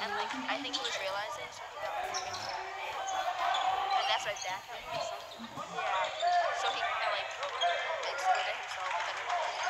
and like I think he was realizing, so he got like freaking terminated. And that's why that something. Yeah. So he kind of like excluded himself, and then.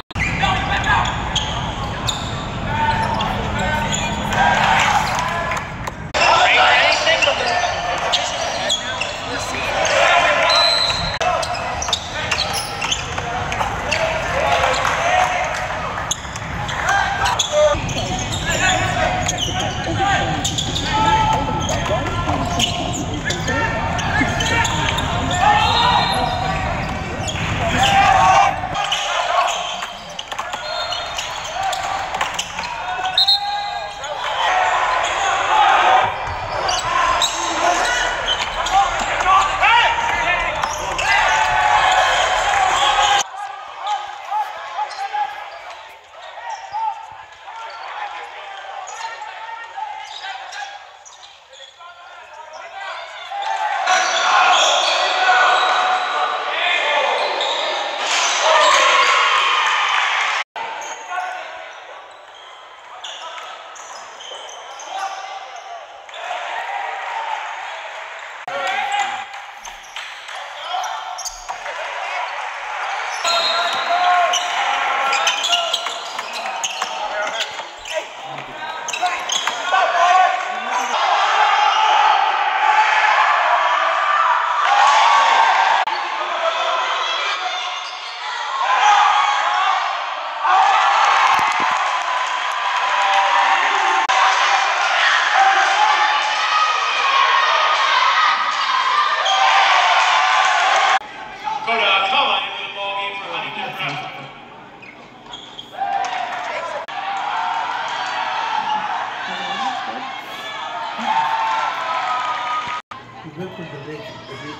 You went from the big, the big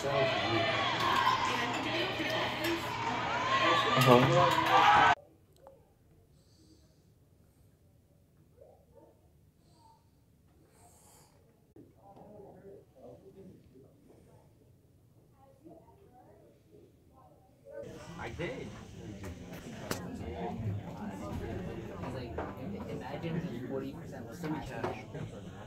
cells. I did. Like, imagine forty percent was cash.